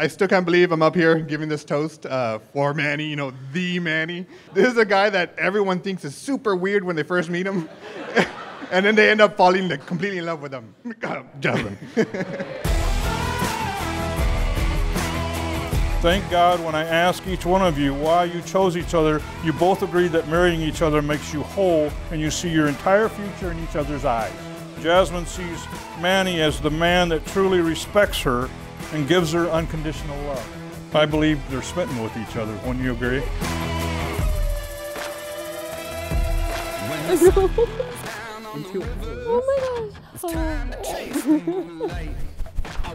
I still can't believe I'm up here giving this toast uh, for Manny, you know, the Manny. This is a guy that everyone thinks is super weird when they first meet him, and then they end up falling like, completely in love with him. Jasmine. Thank God when I ask each one of you why you chose each other, you both agreed that marrying each other makes you whole and you see your entire future in each other's eyes. Jasmine sees Manny as the man that truly respects her and gives her unconditional love. I believe they're smitten with each other. Wouldn't you agree? oh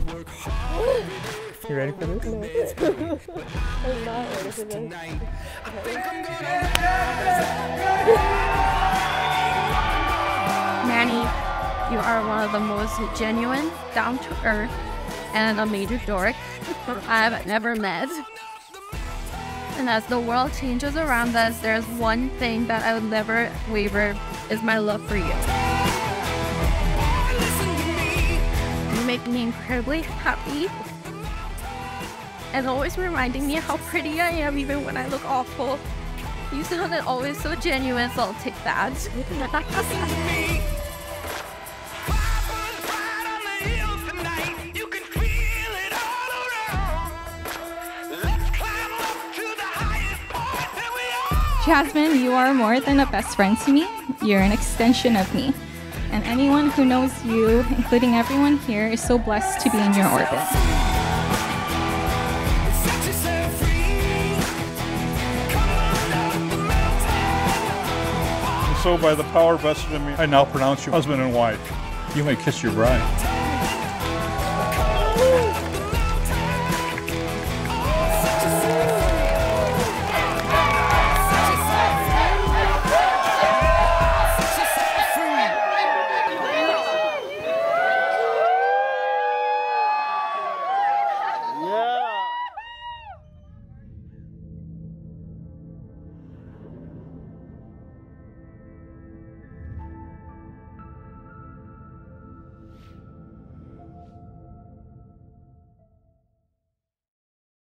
my gosh. You ready for this? I'm not ready for this. Manny, you are one of the most genuine, down to earth, and a major dork I've never met. And as the world changes around us, there's one thing that I would never waver is my love for you. You make me incredibly happy and always reminding me how pretty I am even when I look awful. You sounded always so genuine, so I'll take that. Jasmine, you are more than a best friend to me. You're an extension of me. And anyone who knows you, including everyone here, is so blessed to be in your orbit. So by the power vested in me, I now pronounce you husband and wife. You may kiss your bride.